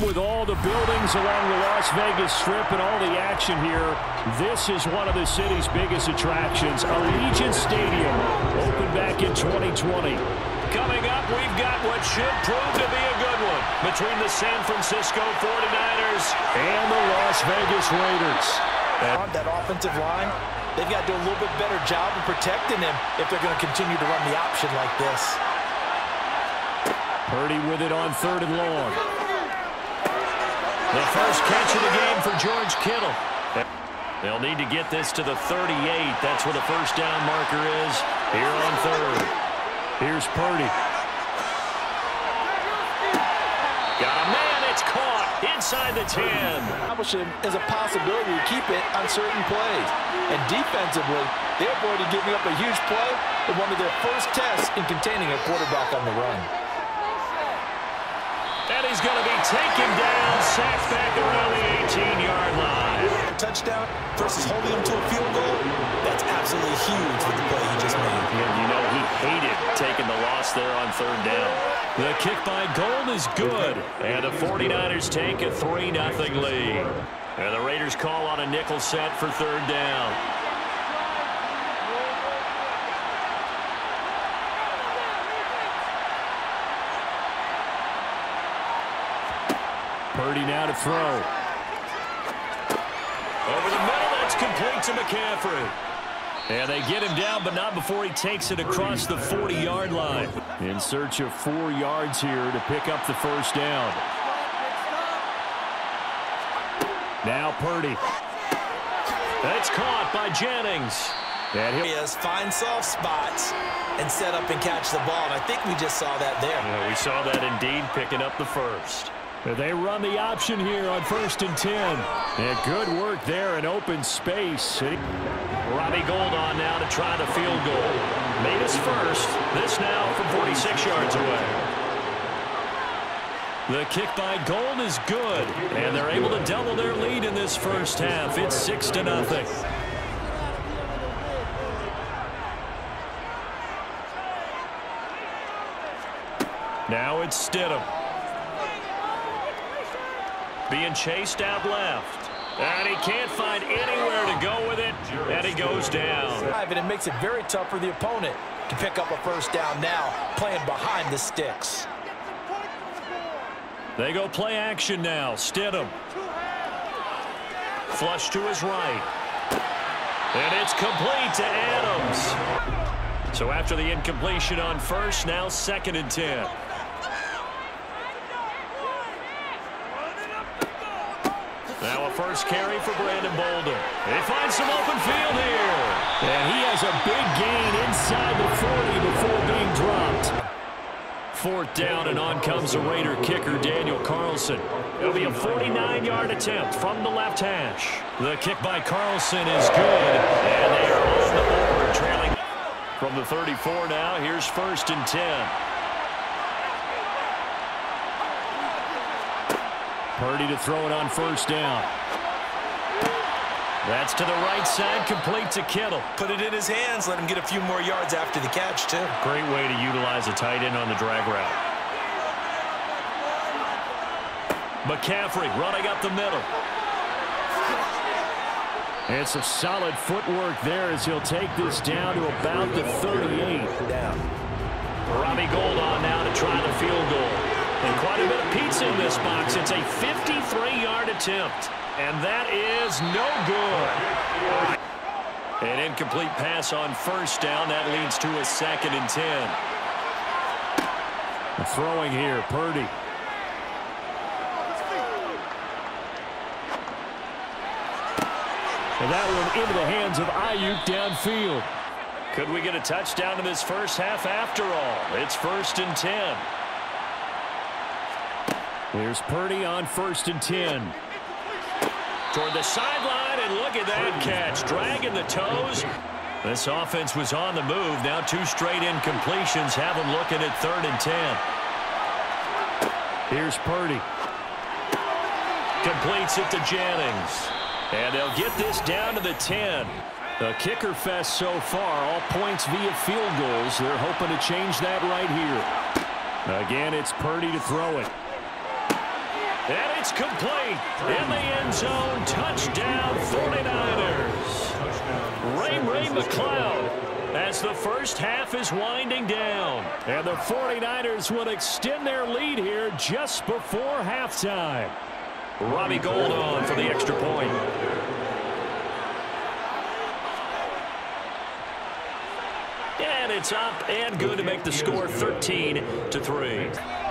And with all the buildings along the Las Vegas Strip and all the action here, this is one of the city's biggest attractions. Allegiant Stadium opened back in 2020. Coming up, we've got what should prove to be a good one between the San Francisco 49ers and the Las Vegas Raiders. On that offensive line, they've got to do a little bit better job of protecting him if they're going to continue to run the option like this. Purdy with it on third and long. The first catch of the game for George Kittle. They'll need to get this to the 38. That's where the first down marker is here on third. Here's Purdy. Got a man. It's caught inside the 10. Accomplishing is a possibility to keep it on certain plays. And defensively, they're avoided giving up a huge play in one of their first tests in containing a quarterback on the run. And he's going to be taken down, sacked back around the 18-yard line. Touchdown versus holding him to a field goal, that's absolutely huge with the play he just made. And you know he hated taking the loss there on third down. The kick by Gould is good. And the 49ers take a 3-0 lead. And the Raiders call on a nickel set for third down. Purdy now to throw. Over the middle, that's complete to McCaffrey. And they get him down, but not before he takes it across the 40-yard line. In search of four yards here to pick up the first down. Now Purdy. That's caught by Jennings. And he has find soft spots and set up and catch the ball. And I think we just saw that there. Yeah, we saw that indeed picking up the first. They run the option here on first and 10. And good work there in open space. Robbie Gould on now to try the field goal. Made his first. This now from 46 yards away. The kick by Gould is good. And they're able to double their lead in this first half. It's 6 to nothing. Now it's Stidham. Being chased out left. And he can't find anywhere to go with it. And he goes down. And it makes it very tough for the opponent to pick up a first down now, playing behind the sticks. They go play action now. Stidham. Flush to his right. And it's complete to Adams. So after the incompletion on first, now second and 10. Now a first carry for Brandon Bolden. They find some open field here. And he has a big gain inside the 40 before being dropped. Fourth down, and on comes the Raider kicker, Daniel Carlson. It'll be a 49-yard attempt from the left hash. The kick by Carlson is good. And they are on the board, trailing from the 34 now. Here's first and 10. Purdy to throw it on first down. That's to the right side, complete to Kittle. Put it in his hands, let him get a few more yards after the catch, too. Great way to utilize a tight end on the drag route. McCaffrey running up the middle. And some solid footwork there as he'll take this down to about the 38. Down. Robbie Gould on now to try the field goal. And quite a bit of pizza in this box. It's a 53-yard attempt. And that is no good. An incomplete pass on first down. That leads to a second and 10. Throwing here, Purdy. And that one into the hands of Aiyuk downfield. Could we get a touchdown in this first half after all? It's first and 10. Here's Purdy on first and 10. Toward the sideline, and look at that catch. Dragging the toes. This offense was on the move. Now two straight incompletions have them looking at third and 10. Here's Purdy. Completes it to Jennings. And they'll get this down to the 10. A kicker fest so far. All points via field goals. They're hoping to change that right here. Again, it's Purdy to throw it. And it's complete. In the end zone, touchdown 49ers. Ray Ray McCloud as the first half is winding down. And the 49ers will extend their lead here just before halftime. Robbie Gould on for the extra point. And it's up and good to make the score 13 to 3.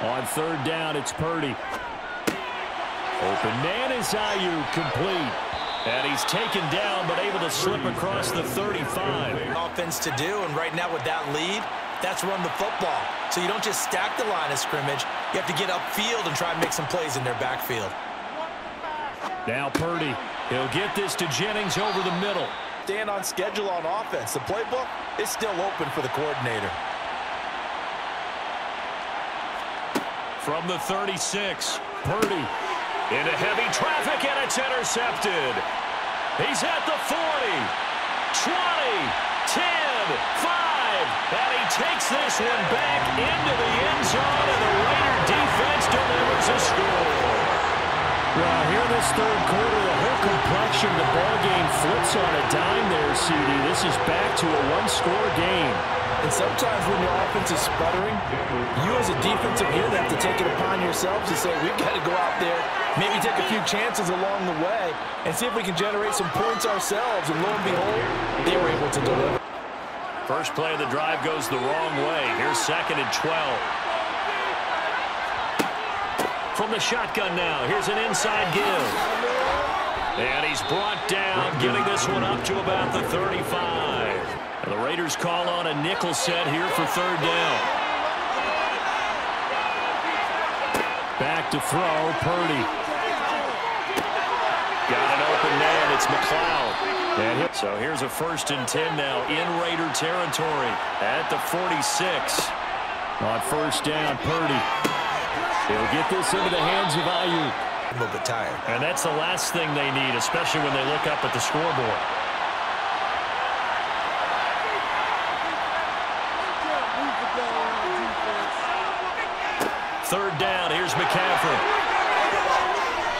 On third down, it's Purdy. Open man is Aiyuk complete. And he's taken down, but able to slip across the 35. Offense to do, and right now with that lead, that's run the football. So you don't just stack the line of scrimmage. You have to get upfield and try and make some plays in their backfield. Now Purdy. He'll get this to Jennings over the middle. Stand on schedule on offense. The playbook is still open for the coordinator. From the 36, Purdy. Into heavy traffic, and it's intercepted. He's at the 40, 20, 10, 5, and he takes this one back into the end zone, and the Raider defense delivers a score. Well, here this third quarter, complexion the ball game flips on a dime there, CD. This is back to a one-score game. And sometimes when your offense is sputtering, you as a defensive unit have to take it upon yourselves to say, we've got to go out there, maybe take a few chances along the way, and see if we can generate some points ourselves. And lo and behold, they were able to deliver. First play of the drive goes the wrong way. Here's second and 12. From the shotgun now, here's an inside give. And he's brought down, getting this one up to about the 35. And the Raiders call on a nickel set here for third down. Back to throw, Purdy. Got an open man, it's McCloud. And so here's a first and 10 now in Raider territory at the 46. On first down, Purdy. He'll get this into the hands of Aiyuk. A little bit tired. And that's the last thing they need, especially when they look up at the scoreboard. Third down, here's McCaffrey.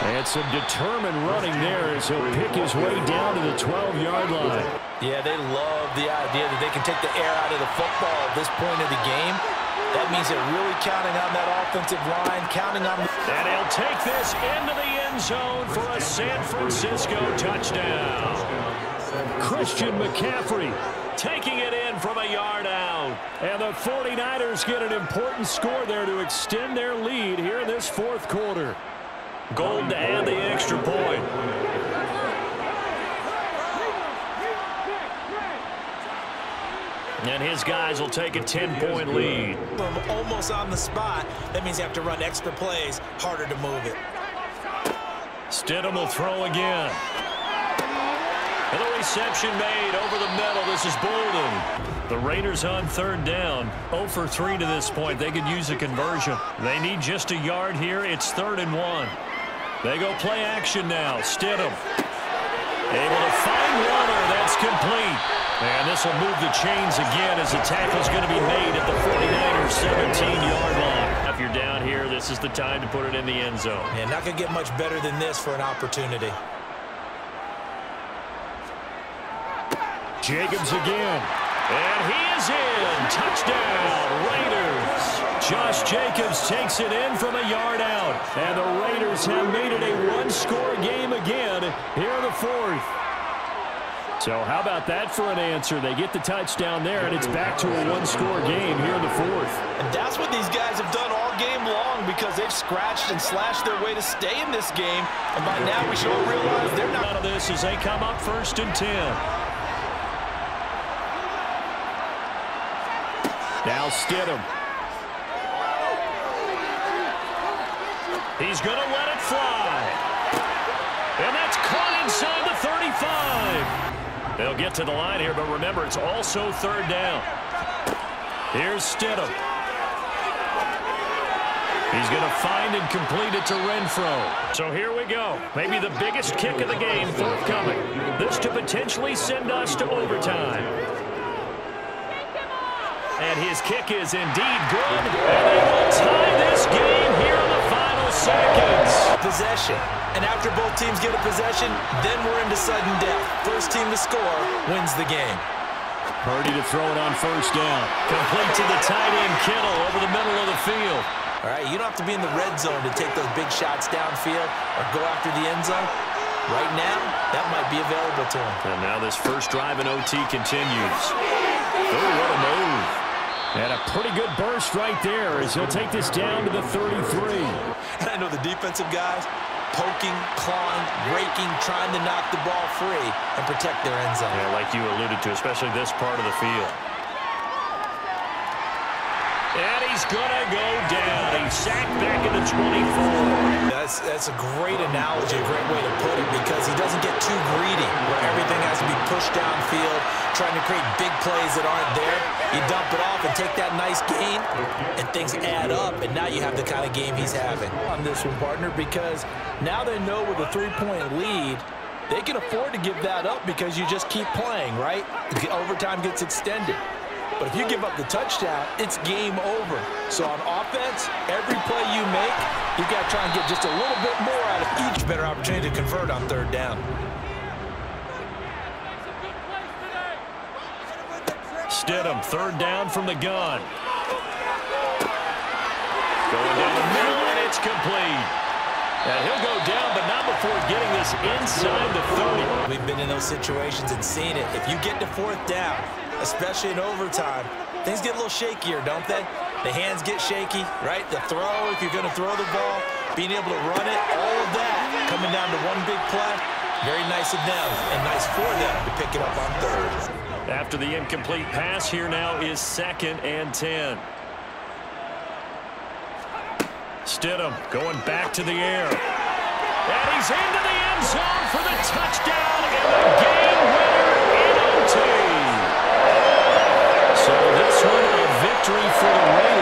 And some determined running there as he'll pick his way down to the 12-yard line. Yeah, they love the idea that they can take the air out of the football at this point of the game. That means they're really counting on that offensive line, counting on... And he'll take this into the end zone for a San Francisco touchdown. Christian McCaffrey taking it in from a yard out. And the 49ers get an important score there to extend their lead here in this fourth quarter. Gould to add the extra point. And his guys will take a 10-point lead. Almost on the spot. That means they have to run extra plays, harder to move it. Stidham will throw again. And the reception made over the middle. This is Bolden. The Raiders on third down. 0 for 3 to this point. They could use a conversion. They need just a yard here. It's third and one. They go play action now. Stidham. Able to find Warner. That's complete. And this will move the chains again as the tackle is going to be made at the 49ers 17-yard line. If you're down here, this is the time to put it in the end zone. And not going to get much better than this for an opportunity. Jacobs again. And he is in. Touchdown, Raiders. Josh Jacobs takes it in from a yard out. And the Raiders have made it a one-score game again here in the fourth. So how about that for an answer? They get the touchdown there, and it's back to a one-score game here in the fourth. And that's what these guys have done all game long because they've scratched and slashed their way to stay in this game. And by now we should all realize they're not... Out of this as they come up first and 10. Now Stidham. He's going to let it fly. And that's caught inside the 35. They'll get to the line here, but remember, it's also third down. Here's Stidham. He's going to find and complete it to Renfrow. So here we go. Maybe the biggest kick of the game forthcoming. This to potentially send us to overtime. And his kick is indeed good. And they will tie this game here in the final seconds. Possession. And after both teams get a possession, then we're into sudden death. First team to score wins the game. Purdy to throw it on first down. Complete to the tight end, Kittle, over the middle of the field. All right, you don't have to be in the red zone to take those big shots downfield or go after the end zone. Right now, that might be available to him. And now this first drive in OT continues. Oh, what a move. And a pretty good burst right there as he'll take this down to the 33. And I know the defensive guys poking, clawing, raking, trying to knock the ball free and protect their end zone. Yeah, like you alluded to, especially this part of the field. He's going to go down. He's sacked back in the 24. That's, that's a great analogy, a great way to put it, because he doesn't get too greedy where everything has to be pushed downfield, trying to create big plays that aren't there. You dump it off and take that nice gain, and things add up, and now you have the kind of game he's having. On this one, partner, because now they know with a three-point lead, they can afford to give that up because you just keep playing, right? Overtime gets extended. But if you give up the touchdown, it's game over. So on offense, every play you make, you've got to try and get just a little bit more out of each better opportunity to convert on third down. Stidham, third down from the gun. Going down the middle, and it's complete. And he'll go down, but not before getting this inside the 30. We've been in those situations and seen it. If you get to fourth down, especially in overtime, things get a little shakier, don't they? The hands get shaky, right? The throw, if you're going to throw the ball, being able to run it, all of that coming down to one big play. Very nice of them and nice for them to pick it up on third. After the incomplete pass, here now is second and 10. Stidham going back to the air. And he's into the end zone for the touchdown and the game victory for the Raiders.